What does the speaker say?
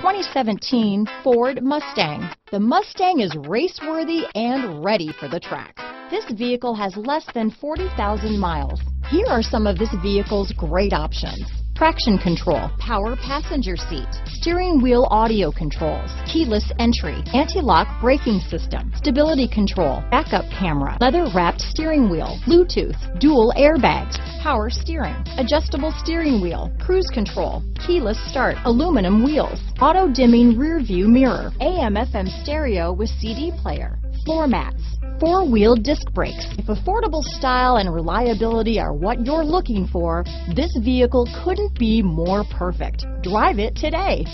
2017 Ford Mustang. The Mustang is race-worthy and ready for the track. This vehicle has less than 40,000 miles. Here are some of this vehicle's great options. Traction control, power passenger seat, steering wheel audio controls, keyless entry, anti-lock braking system, stability control, backup camera, leather wrapped steering wheel, Bluetooth, dual airbags, power steering, adjustable steering wheel, cruise control, keyless start, aluminum wheels, auto dimming rear view mirror, AM FM stereo with CD player, floor mats, four-wheel disc brakes. If affordable style and reliability are what you're looking for, this vehicle couldn't be more perfect. Drive it today.